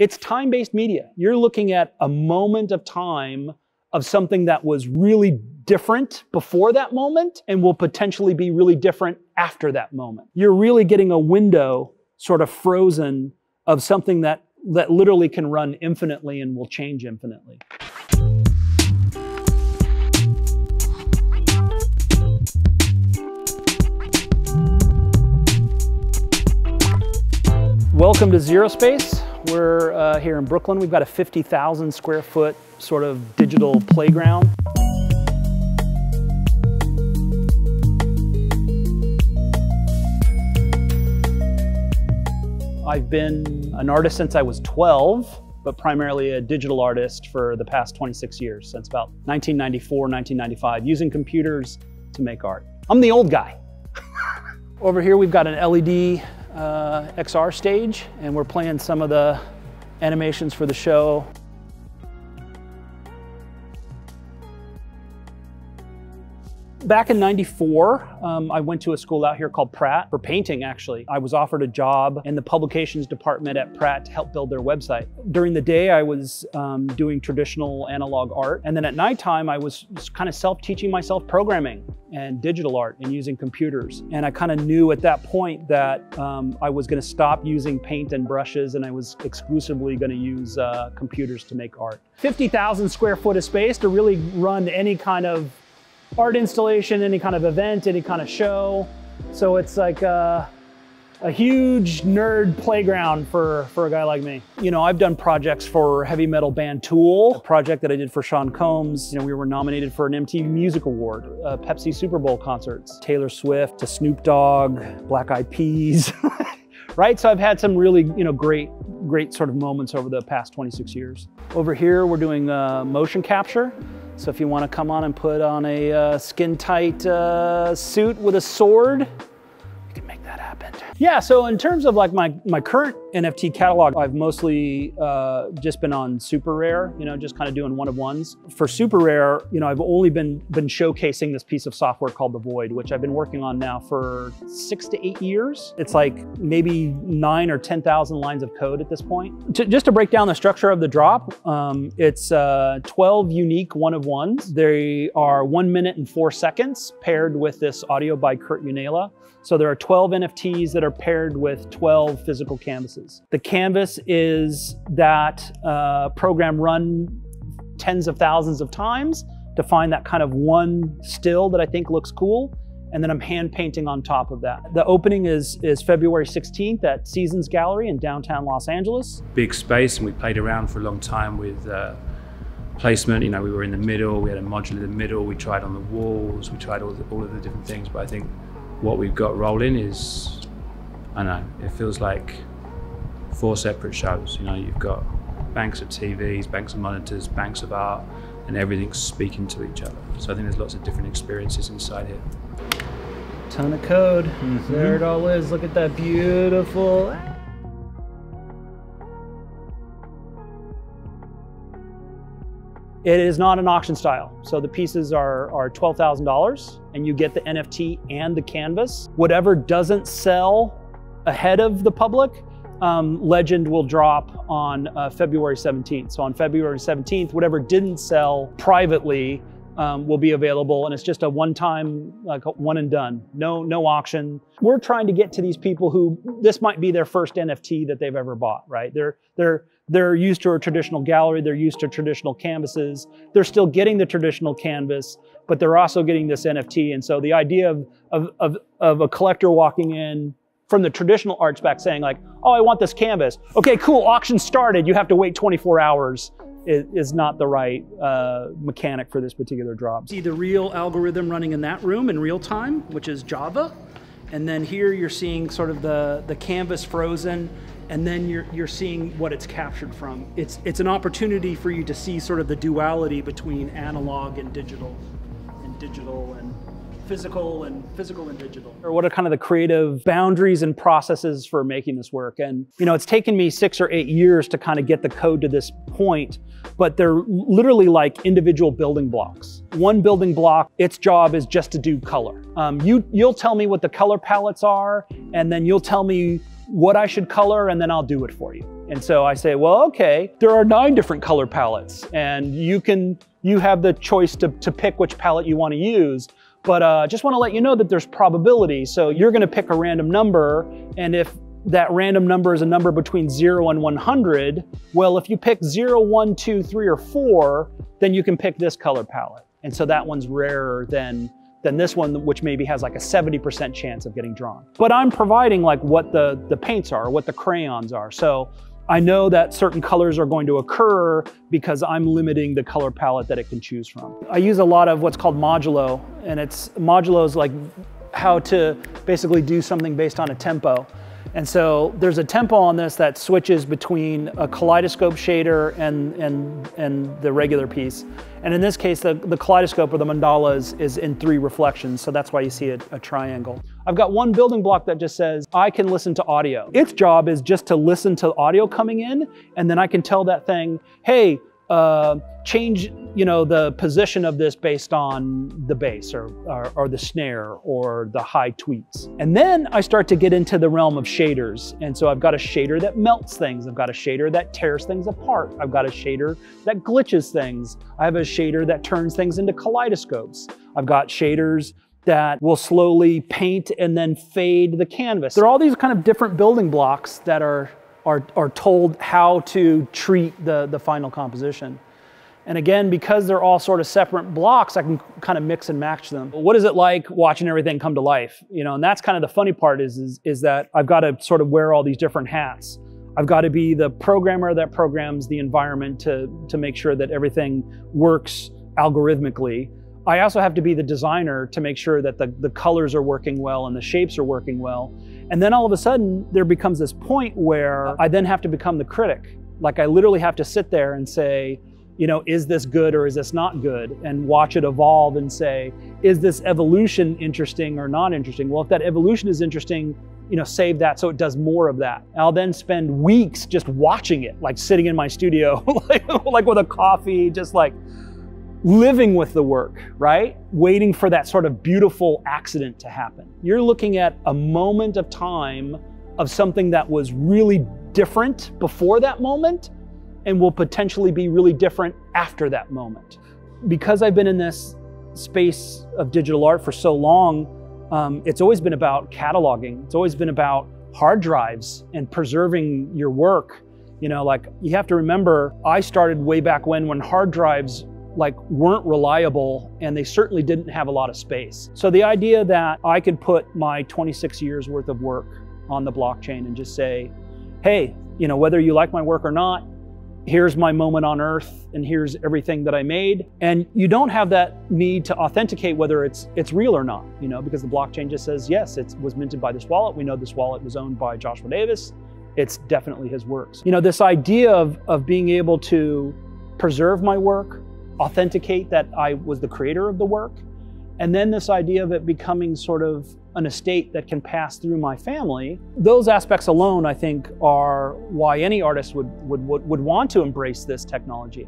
It's time-based media. You're looking at a moment of time of something that was really different before that moment and will potentially be really different after that moment. You're really getting a window sort of frozen of something that that literally can run infinitely and will change infinitely. Welcome to Zero Space. We're uh, here in Brooklyn. We've got a 50,000 square foot sort of digital playground. I've been an artist since I was 12, but primarily a digital artist for the past 26 years, since about 1994, 1995, using computers to make art. I'm the old guy. Over here we've got an LED uh, XR stage and we're playing some of the animations for the show. Back in 94, um, I went to a school out here called Pratt for painting, actually. I was offered a job in the publications department at Pratt to help build their website. During the day, I was um, doing traditional analog art. And then at nighttime, I was kind of self-teaching myself programming and digital art and using computers. And I kind of knew at that point that um, I was going to stop using paint and brushes and I was exclusively going to use uh, computers to make art. 50,000 square foot of space to really run any kind of art installation, any kind of event, any kind of show. So it's like a, a huge nerd playground for, for a guy like me. You know, I've done projects for heavy metal band Tool, a project that I did for Sean Combs. You know, we were nominated for an MTV Music Award, uh, Pepsi Super Bowl concerts, Taylor Swift, to Snoop Dogg, Black Eyed Peas. right? So I've had some really, you know, great, great sort of moments over the past 26 years. Over here, we're doing uh, motion capture. So if you want to come on and put on a uh, skin tight uh, suit with a sword, you can make that happen. Yeah, so in terms of like my, my current NFT catalog, I've mostly uh, just been on SuperRare, you know, just kind of doing one of ones. For SuperRare, you know, I've only been been showcasing this piece of software called The VO1D, which I've been working on now for six to eight years. It's like maybe nine or 10,000 lines of code at this point. To, just to break down the structure of the drop, um, it's uh, 12 unique one of ones. They are one minute and four seconds paired with this audio by Kurt Uenala. So there are 12 NFTs that are paired with 12 physical canvases. The canvas is that uh, program run tens of thousands of times to find that kind of one still that I think looks cool. And then I'm hand painting on top of that. The opening is, is February 16th at Seasons Gallery in downtown Los Angeles. Big space, and we played around for a long time with uh, placement. You know, we were in the middle, we had a module in the middle, we tried on the walls, we tried all, the, all of the different things. But I think what we've got rolling is, I know, it feels like four separate shows. You know, you've got banks of TVs, banks of monitors, banks of art, and everything's speaking to each other. So I think there's lots of different experiences inside here. Ton of code. Mm -hmm. There it all is. Look at that beautiful. It is not an auction style. So the pieces are, are $12,000 and you get the NFT and the canvas. Whatever doesn't sell ahead of the public um, LGND will drop on uh, February 17th. So on February 17th, whatever didn't sell privately um, will be available, and it's just a one-time, like one and done. No, no auction. We're trying to get to these people who this might be their first NFT that they've ever bought. Right? They're they're they're used to a traditional gallery. They're used to traditional canvases. They're still getting the traditional canvas, but they're also getting this NFT. And so the idea of of of, of a collector walking in from the traditional arts back saying like, oh, I want this canvas. Okay, cool, auction started. You have to wait 24 hours is, is not the right uh, mechanic for this particular drop. See the real algorithm running in that room in real time, which is Java. And then here you're seeing sort of the, the canvas frozen and then you're, you're seeing what it's captured from. It's, it's an opportunity for you to see sort of the duality between analog and digital and digital and physical and physical and digital? Or what are kind of the creative boundaries and processes for making this work? And, you know, it's taken me six or eight years to kind of get the code to this point, but they're literally like individual building blocks. One building block, its job is just to do color. Um, you, you'll tell me what the color palettes are, and then you'll tell me what I should color, and then I'll do it for you. And so I say, well, okay, there are nine different color palettes and you can, you have the choice to, to pick which palette you want to use. But uh, just want to let you know that there's probability. So you're going to pick a random number, and if that random number is a number between 0 and 100, well, if you pick 0, 1, 2, 3, or 4, then you can pick this color palette. And so that one's rarer than than this one, which maybe has like a 70% chance of getting drawn. But I'm providing like what the, the paints are, what the crayons are. So I know that certain colors are going to occur because I'm limiting the color palette that it can choose from. I use a lot of what's called modulo, and it's modulo is like how to basically do something based on a tempo. And so there's a tempo on this that switches between a kaleidoscope shader and, and, and the regular piece. And in this case, the, the kaleidoscope or the mandala is, is in three reflections, so that's why you see a, a triangle. I've got one building block that just says, I can listen to audio. Its job is just to listen to audio coming in, and then I can tell that thing, hey, uh, change you know the position of this based on the bass or, or, or, the snare or the high tweets. And then i start to get into the realm of shaders and so i've got a shader that melts things. I've got a shader that tears things apart. I've got a shader that glitches things. I have a shader that turns things into kaleidoscopes. I've got shaders that will slowly paint and then fade the canvas. There are all these kind of different building blocks that are are, are told how to treat the, the final composition. And again, because they're all sort of separate blocks, I can kind of mix and match them. What is it like watching everything come to life? You know, and that's kind of the funny part is, is, is that I've got to sort of wear all these different hats. I've got to be the programmer that programs the environment to, to make sure that everything works algorithmically. I also have to be the designer to make sure that the, the colors are working well and the shapes are working well. And then all of a sudden, there becomes this point where I then have to become the critic. Like I literally have to sit there and say, you know, is this good or is this not good? And watch it evolve and say, is this evolution interesting or not interesting? Well, if that evolution is interesting, you know, save that so it does more of that. I'll then spend weeks just watching it, like sitting in my studio, like, like with a coffee, just like living with the work, right? Waiting for that sort of beautiful accident to happen. You're looking at a moment of time of something that was really different before that moment and will potentially be really different after that moment. Because I've been in this space of digital art for so long, um, it's always been about cataloging. It's always been about hard drives and preserving your work. You know, like you have to remember, I started way back when when hard drives like weren't reliable and they certainly didn't have a lot of space. So the idea that I could put my 26 years worth of work on the blockchain and just say, hey, you know, whether you like my work or not, here's my moment on earth and here's everything that I made. And you don't have that need to authenticate whether it's it's real or not, you know, because the blockchain just says, yes, it was minted by this wallet. We know this wallet was owned by Joshua Davis. It's definitely his works. You know, this idea of, of being able to preserve my work, authenticate that I was the creator of the work. And then this idea of it becoming sort of an estate that can pass through my family, those aspects alone, I think, are why any artist would, would, would, want to embrace this technology.